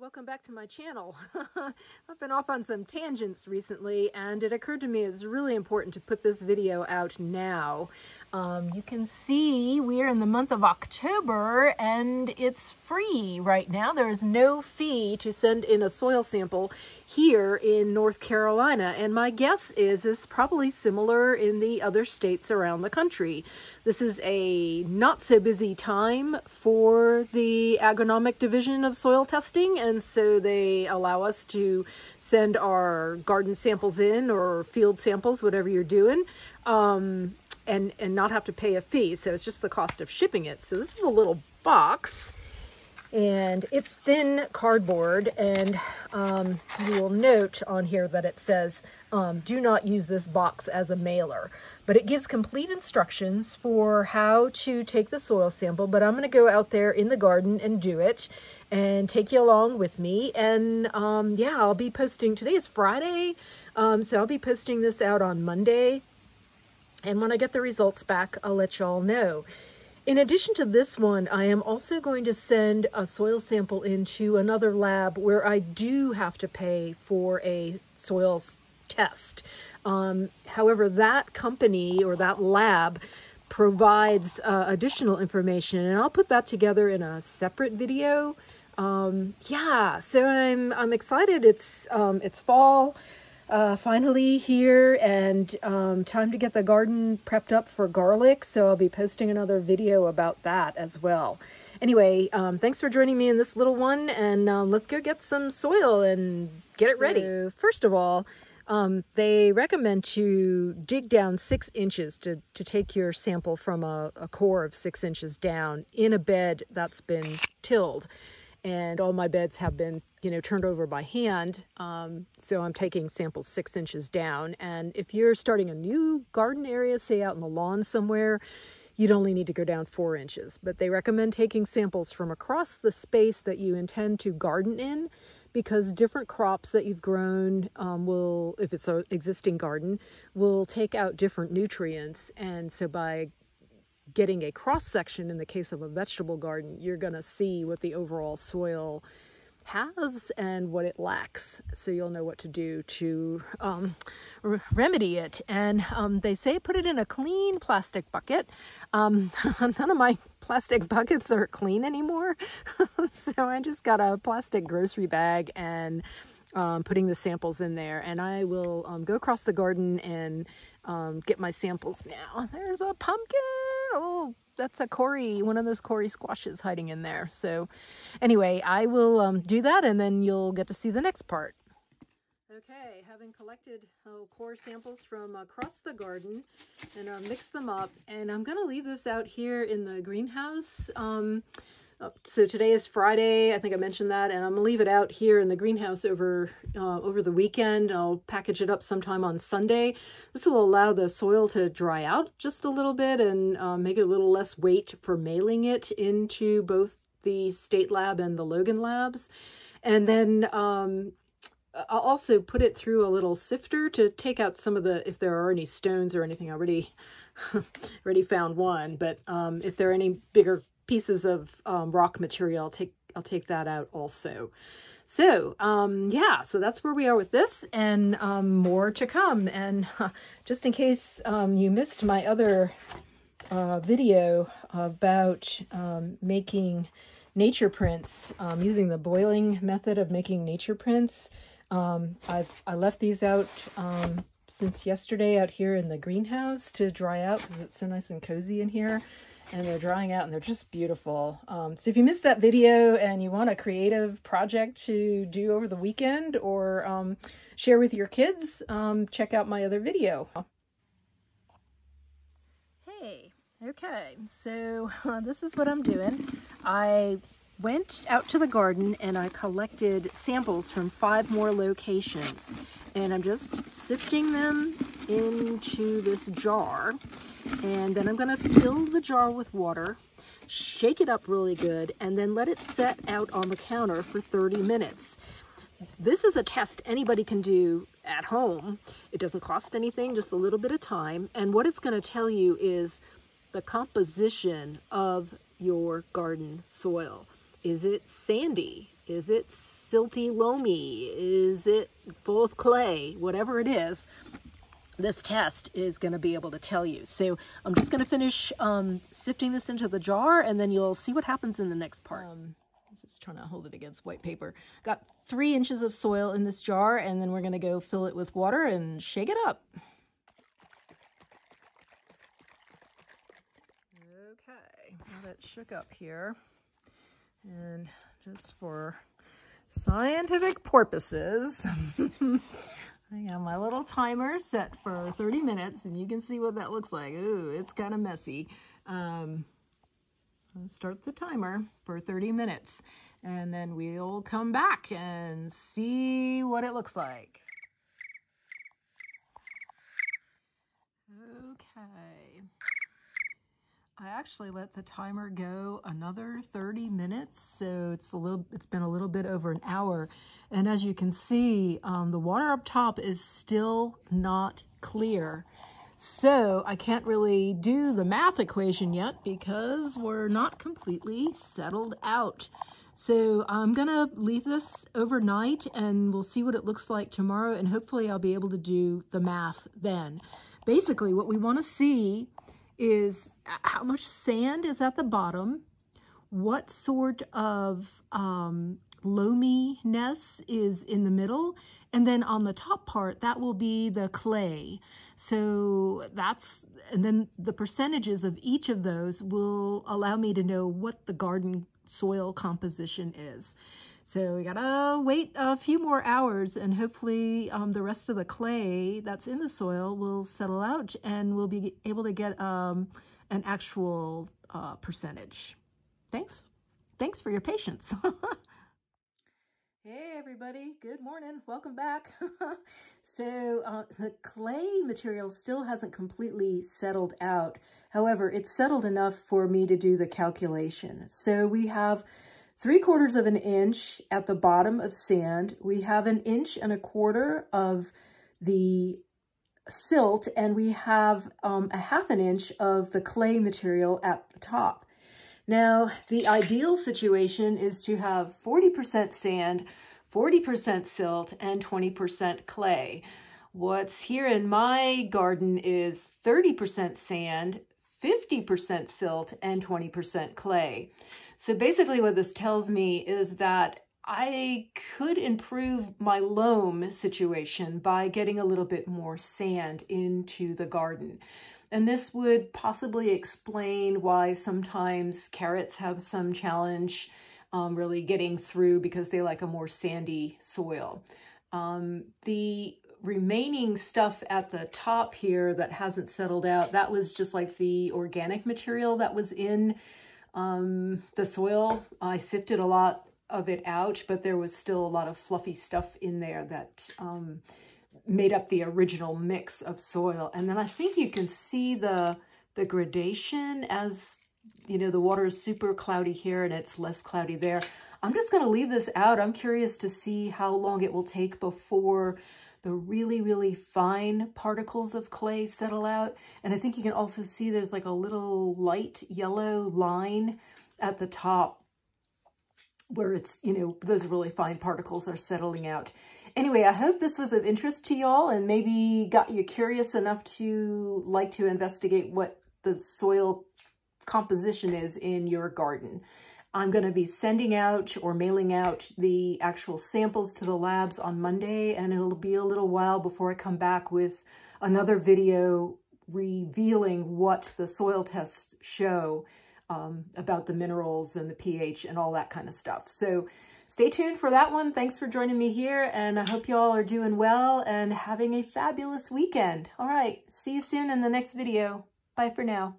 welcome back to my channel. I've been off on some tangents recently and it occurred to me it's really important to put this video out now. Um, you can see we're in the month of October and it's free right now. There is no fee to send in a soil sample here in North Carolina and my guess is it's probably similar in the other states around the country. This is a not so busy time for the agronomic division of soil testing and so they allow us to send our garden samples in or field samples, whatever you're doing. Um, and, and not have to pay a fee. So it's just the cost of shipping it. So this is a little box and it's thin cardboard and um, you will note on here that it says um, do not use this box as a mailer. But it gives complete instructions for how to take the soil sample but I'm going to go out there in the garden and do it and take you along with me. And um, yeah I'll be posting today is Friday um, so I'll be posting this out on Monday. And when I get the results back I'll let y'all know in addition to this one, I am also going to send a soil sample into another lab where I do have to pay for a soil test. Um, however, that company or that lab provides uh, additional information and I'll put that together in a separate video. Um, yeah, so I'm, I'm excited. It's, um, it's fall uh, finally here and um, time to get the garden prepped up for garlic. So I'll be posting another video about that as well. Anyway, um, thanks for joining me in this little one and um, let's go get some soil and get it so, ready. First of all, um, they recommend to dig down six inches to, to take your sample from a, a core of six inches down in a bed that's been tilled and all my beds have been, you know, turned over by hand. Um, so I'm taking samples six inches down. And if you're starting a new garden area, say out in the lawn somewhere, you'd only need to go down four inches. But they recommend taking samples from across the space that you intend to garden in because different crops that you've grown um, will, if it's an existing garden, will take out different nutrients. And so by getting a cross section in the case of a vegetable garden, you're going to see what the overall soil has and what it lacks. So you'll know what to do to um, remedy it. And um, they say put it in a clean plastic bucket. Um, none of my plastic buckets are clean anymore. so I just got a plastic grocery bag and um, putting the samples in there. And I will um, go across the garden and um, get my samples now. There's a pumpkin oh, that's a Kuri, one of those Kuri squashes hiding in there. So anyway, I will um, do that and then you'll get to see the next part. Okay, having collected uh, core samples from across the garden and uh, mixed them up, and I'm going to leave this out here in the greenhouse. Um, so today is Friday, I think I mentioned that, and I'm gonna leave it out here in the greenhouse over uh, over the weekend. I'll package it up sometime on Sunday. This will allow the soil to dry out just a little bit and uh, make it a little less weight for mailing it into both the State Lab and the Logan Labs. And then um, I'll also put it through a little sifter to take out some of the, if there are any stones or anything, I already, already found one, but um, if there are any bigger pieces of um, rock material. I'll take, I'll take that out also. So, um, yeah, so that's where we are with this and um, more to come. And uh, just in case um, you missed my other uh, video about um, making nature prints, um, using the boiling method of making nature prints, um, I've I left these out since yesterday out here in the greenhouse to dry out because it's so nice and cozy in here and they're drying out and they're just beautiful. Um, so if you missed that video and you want a creative project to do over the weekend or um, share with your kids, um, check out my other video. Hey, okay, so uh, this is what I'm doing. I went out to the garden and I collected samples from five more locations and I'm just sifting them into this jar and then I'm gonna fill the jar with water, shake it up really good, and then let it set out on the counter for 30 minutes. This is a test anybody can do at home. It doesn't cost anything, just a little bit of time. And what it's gonna tell you is the composition of your garden soil. Is it sandy? Is it silty loamy? Is it full of clay? Whatever it is, this test is going to be able to tell you. So I'm just going to finish um, sifting this into the jar and then you'll see what happens in the next part. Um, just trying to hold it against white paper. Got three inches of soil in this jar and then we're going to go fill it with water and shake it up. Okay, now that shook up here and just for scientific purposes, I got my little timer set for 30 minutes and you can see what that looks like. Ooh, it's kind of messy. Um, start the timer for 30 minutes and then we'll come back and see what it looks like. I actually let the timer go another 30 minutes, so it's a little, it's been a little bit over an hour. And as you can see, um, the water up top is still not clear. So I can't really do the math equation yet because we're not completely settled out. So I'm gonna leave this overnight and we'll see what it looks like tomorrow and hopefully I'll be able to do the math then. Basically what we wanna see is how much sand is at the bottom, what sort of um, loaminess is in the middle, and then on the top part, that will be the clay. So that's, and then the percentages of each of those will allow me to know what the garden soil composition is. So we gotta wait a few more hours and hopefully um, the rest of the clay that's in the soil will settle out and we'll be able to get um, an actual uh, percentage. Thanks. Thanks for your patience. hey everybody, good morning. Welcome back. so uh, the clay material still hasn't completely settled out. However, it's settled enough for me to do the calculation. So we have three quarters of an inch at the bottom of sand. We have an inch and a quarter of the silt, and we have um, a half an inch of the clay material at the top. Now, the ideal situation is to have 40% sand, 40% silt, and 20% clay. What's here in my garden is 30% sand, 50% silt, and 20% clay. So basically what this tells me is that I could improve my loam situation by getting a little bit more sand into the garden. And this would possibly explain why sometimes carrots have some challenge um, really getting through because they like a more sandy soil. Um, the remaining stuff at the top here that hasn't settled out, that was just like the organic material that was in um, the soil, I sifted a lot of it out, but there was still a lot of fluffy stuff in there that um, made up the original mix of soil. And then I think you can see the, the gradation as, you know, the water is super cloudy here and it's less cloudy there. I'm just going to leave this out. I'm curious to see how long it will take before the really, really fine particles of clay settle out. And I think you can also see there's like a little light yellow line at the top where it's, you know, those really fine particles are settling out. Anyway, I hope this was of interest to y'all and maybe got you curious enough to like to investigate what the soil composition is in your garden. I'm going to be sending out or mailing out the actual samples to the labs on Monday, and it'll be a little while before I come back with another video revealing what the soil tests show um, about the minerals and the pH and all that kind of stuff. So stay tuned for that one. Thanks for joining me here, and I hope you all are doing well and having a fabulous weekend. All right, see you soon in the next video. Bye for now.